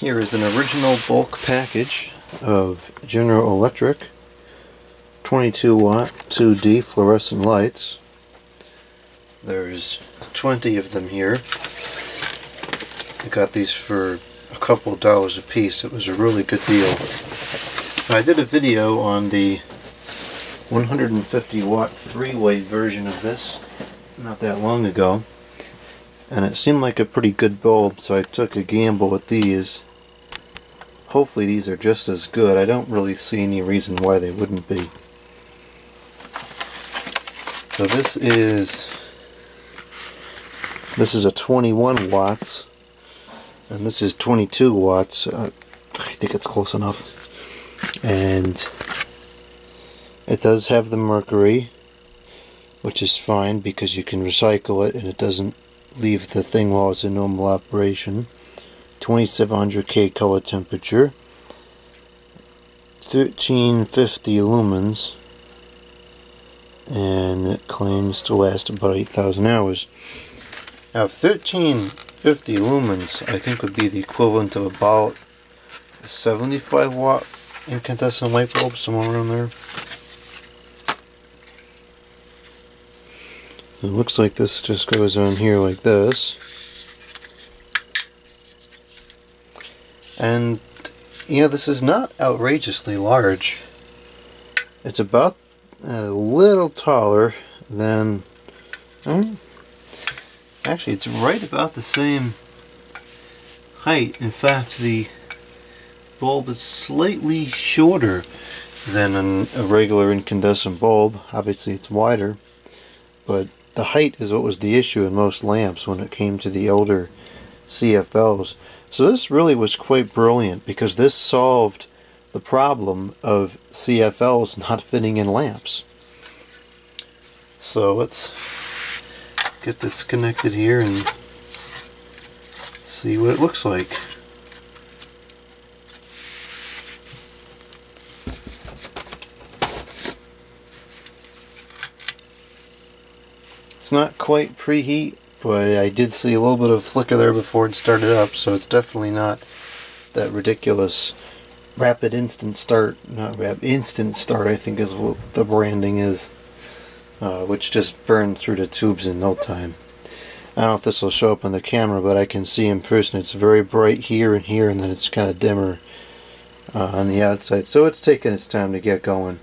Here is an original bulk package of General Electric 22 watt 2D fluorescent lights. There's 20 of them here. I got these for a couple dollars a piece. It was a really good deal. I did a video on the 150 watt three-way version of this not that long ago and it seemed like a pretty good bulb so I took a gamble with these hopefully these are just as good. I don't really see any reason why they wouldn't be. So this is this is a 21 watts and this is 22 watts. Uh, I think it's close enough. And it does have the mercury which is fine because you can recycle it and it doesn't leave the thing while it's in normal operation 2700K color temperature 1350 lumens and it claims to last about 8,000 hours. Now 1350 lumens I think would be the equivalent of about a 75 watt incandescent light bulb somewhere around there. It looks like this just goes on here like this. And, you know, this is not outrageously large. It's about a little taller than... Hmm, actually, it's right about the same height. In fact, the bulb is slightly shorter than an, a regular incandescent bulb. Obviously, it's wider, but the height is what was the issue in most lamps when it came to the older CFLs. So this really was quite brilliant because this solved the problem of CFLs not fitting in lamps. So let's get this connected here and see what it looks like. It's not quite preheat, but I did see a little bit of flicker there before it started up, so it's definitely not that ridiculous rapid instant start, not rapid, instant start I think is what the branding is, uh, which just burns through the tubes in no time. I don't know if this will show up on the camera, but I can see in person it's very bright here and here, and then it's kind of dimmer uh, on the outside. So it's taking its time to get going,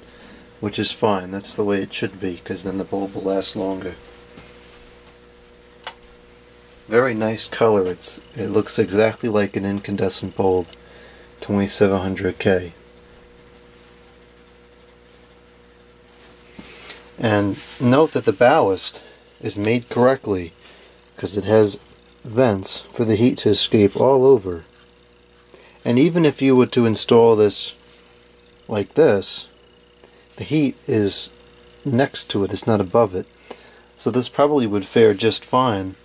which is fine. That's the way it should be, because then the bulb will last longer. Very nice color. It's It looks exactly like an incandescent bulb. 2700K. And note that the ballast is made correctly because it has vents for the heat to escape all over. And even if you were to install this like this, the heat is next to it, it's not above it. So this probably would fare just fine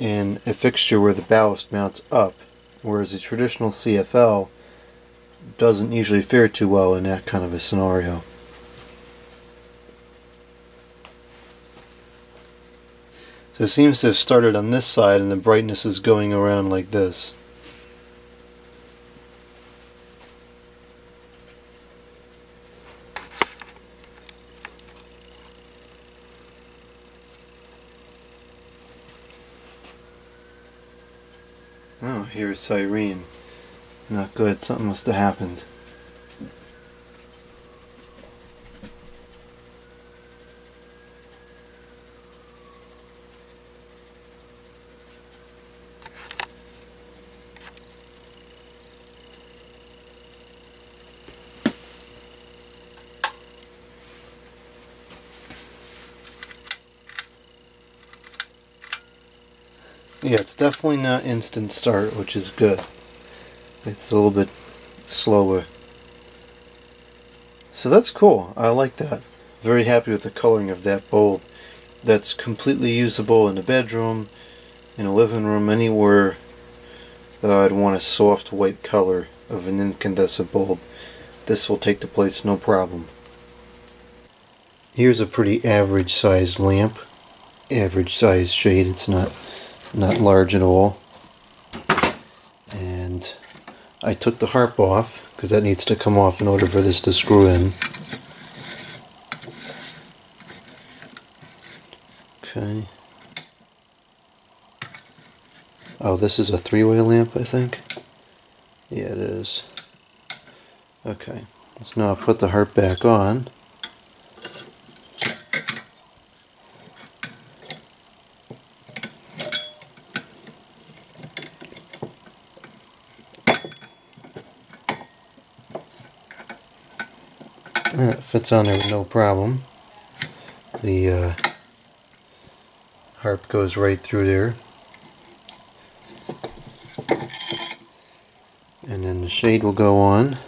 in a fixture where the ballast mounts up, whereas a traditional CFL doesn't usually fare too well in that kind of a scenario. So it seems to have started on this side and the brightness is going around like this. Oh, here's Cyrene. Not good. Something must have happened. Yeah, it's definitely not instant start, which is good. It's a little bit slower. So that's cool. I like that. Very happy with the coloring of that bulb. That's completely usable in a bedroom, in a living room, anywhere that I'd want a soft white color of an incandescent bulb. This will take the place no problem. Here's a pretty average sized lamp. Average sized shade. It's not not large at all. And I took the harp off because that needs to come off in order for this to screw in. Okay. Oh, this is a three-way lamp, I think. Yeah, it is. Okay, let's now put the harp back on. And it fits on there with no problem. The uh, harp goes right through there. And then the shade will go on.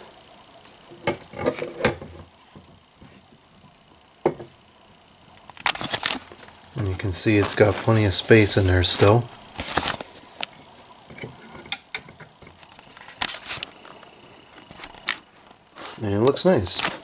And you can see it's got plenty of space in there still. And it looks nice.